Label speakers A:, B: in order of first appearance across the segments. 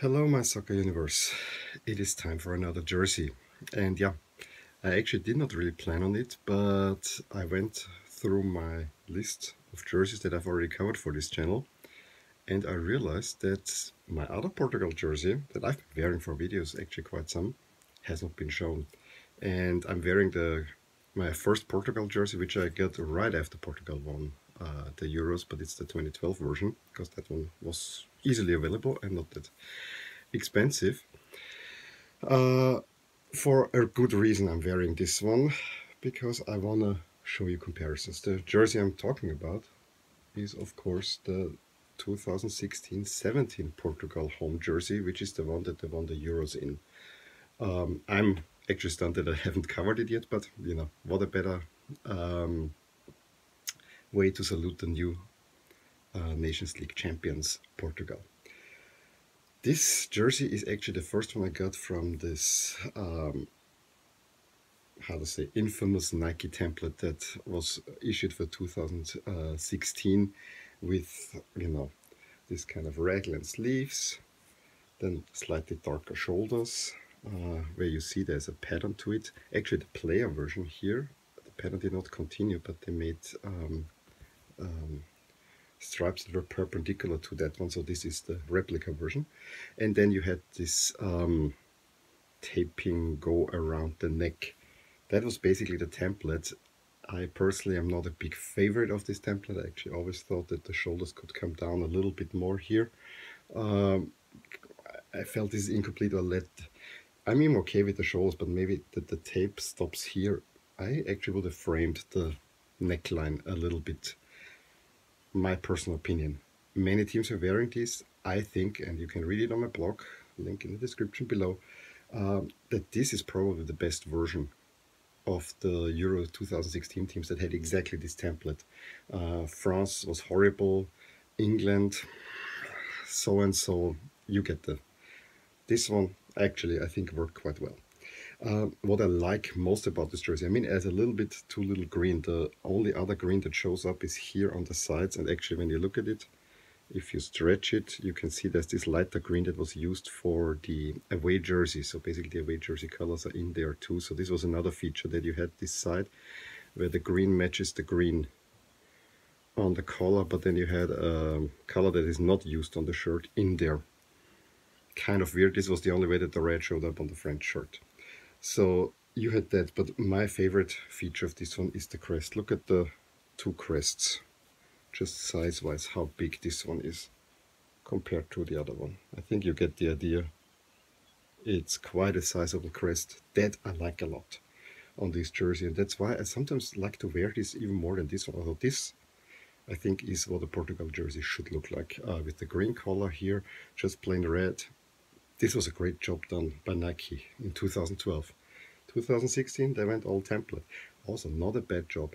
A: Hello, my soccer universe. It is time for another jersey. And yeah, I actually did not really plan on it, but I went through my list of jerseys that I've already covered for this channel. And I realized that my other Portugal jersey that I've been wearing for videos, actually quite some, has not been shown. And I'm wearing the my first Portugal jersey, which I got right after Portugal won uh, the Euros, but it's the 2012 version, because that one was easily available and not that expensive. Uh, for a good reason I'm wearing this one, because I want to show you comparisons. The jersey I'm talking about is of course the 2016-17 Portugal home jersey, which is the one that they won the Euros in. Um, I'm actually stunned that I haven't covered it yet, but you know, what a better um, way to salute the new uh, Nations League champions, Portugal. This jersey is actually the first one I got from this, um, how to say, infamous Nike template that was issued for 2016 with, you know, this kind of raglan sleeves, then slightly darker shoulders, uh, where you see there's a pattern to it. Actually, the player version here, the pattern did not continue, but they made um, um, stripes that were perpendicular to that one. So this is the replica version. And then you had this um, taping go around the neck. That was basically the template. I personally am not a big favorite of this template. I actually always thought that the shoulders could come down a little bit more here. Um, I felt this is incomplete or let I mean, okay with the shoulders, but maybe the, the tape stops here. I actually would have framed the neckline a little bit my personal opinion. Many teams are wearing this. I think, and you can read it on my blog, link in the description below, um, that this is probably the best version of the Euro 2016 teams that had exactly this template. Uh, France was horrible, England, so and so. You get the. This one actually I think worked quite well. Uh, what I like most about this jersey, I mean, it has a little bit too little green. The only other green that shows up is here on the sides. And actually, when you look at it, if you stretch it, you can see there's this lighter green that was used for the away jersey. So basically, the away jersey colors are in there too. So this was another feature that you had this side where the green matches the green on the collar, but then you had a color that is not used on the shirt in there. Kind of weird. This was the only way that the red showed up on the French shirt. So you had that, but my favorite feature of this one is the crest. Look at the two crests, just size-wise, how big this one is compared to the other one. I think you get the idea. It's quite a sizable crest. That I like a lot on this jersey, and that's why I sometimes like to wear this even more than this one. Although this, I think, is what a Portugal jersey should look like, uh, with the green color here, just plain red, this was a great job done by Nike in 2012. 2016, they went all template. Also, not a bad job.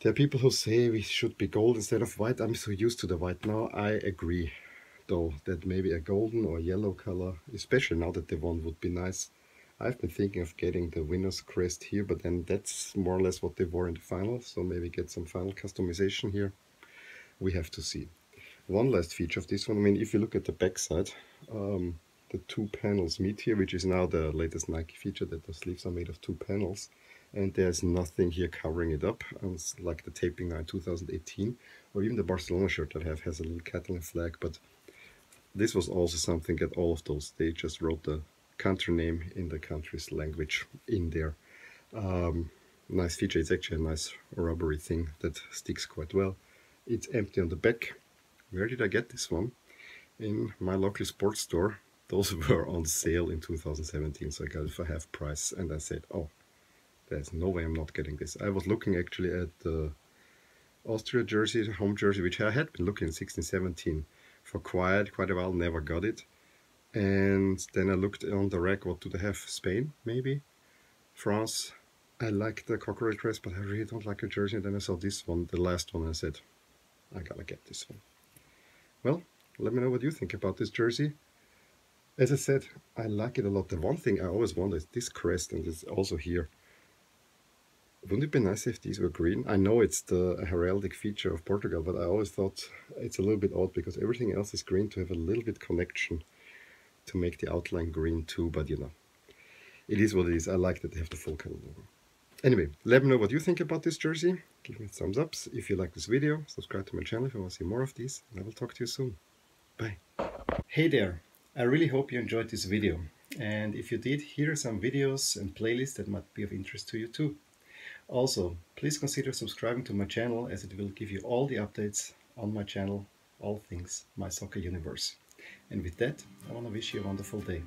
A: There are people who say we should be gold instead of white. I'm so used to the white now. I agree, though, that maybe a golden or yellow color, especially now that the one would be nice. I've been thinking of getting the winner's crest here, but then that's more or less what they wore in the final, so maybe get some final customization here. We have to see. One last feature of this one, I mean, if you look at the back side, um, the two panels meet here, which is now the latest Nike feature that the sleeves are made of two panels. And there's nothing here covering it up, like the taping in 2018, or even the Barcelona shirt that I have has a little Catalan flag, but this was also something that all of those, they just wrote the country name in the country's language in there. Um, nice feature, it's actually a nice rubbery thing that sticks quite well. It's empty on the back. Where did I get this one? In my local sports store those were on sale in 2017 so I got it for half price and I said oh there's no way I'm not getting this. I was looking actually at the Austria jersey home jersey which I had been looking 16 17 for quite quite a while never got it. And then I looked on the rack what do they have? Spain maybe? France? I like the cockroach dress but I really don't like a jersey. And then I saw this one the last one and I said I gotta get this one. Well let me know what you think about this jersey as I said, I like it a lot. The one thing I always wonder is this crest, and it's also here. Wouldn't it be nice if these were green? I know it's the heraldic feature of Portugal, but I always thought it's a little bit odd because everything else is green to have a little bit connection to make the outline green too, but you know, it is what it is. I like that they have the full color logo. Anyway, let me know what you think about this jersey. Give me thumbs ups if you like this video. Subscribe to my channel if you want to see more of these. And I will talk to you soon. Bye. Hey there. I really hope you enjoyed this video. And if you did, here are some videos and playlists that might be of interest to you too. Also, please consider subscribing to my channel as it will give you all the updates on my channel, all things My Soccer Universe. And with that, I want to wish you a wonderful day.